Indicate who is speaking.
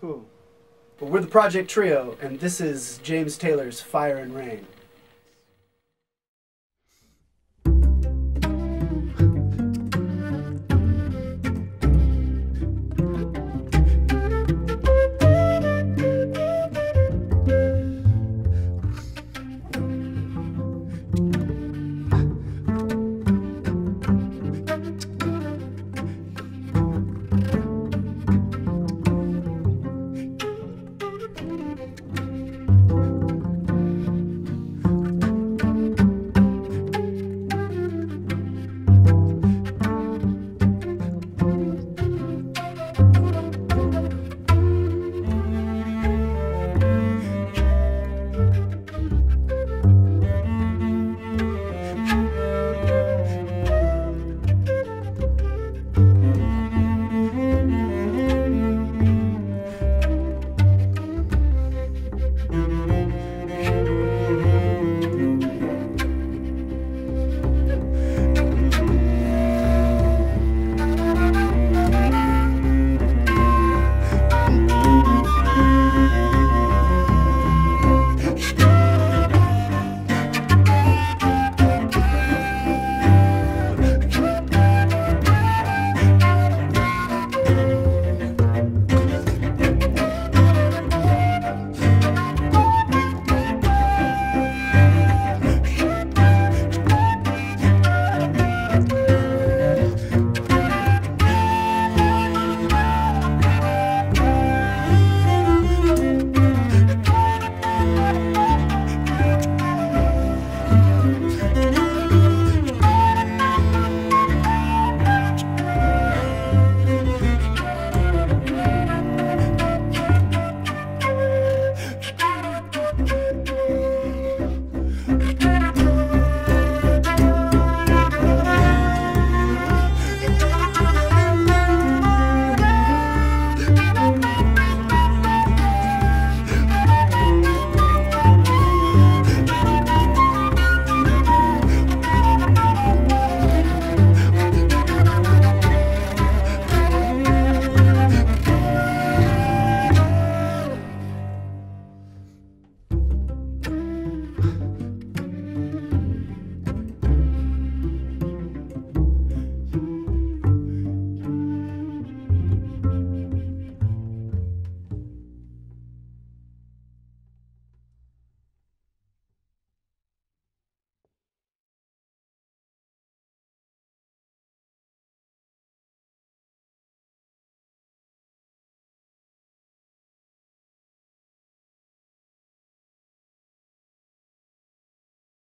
Speaker 1: Cool. Well, we're the Project Trio, and this is James Taylor's Fire and Rain.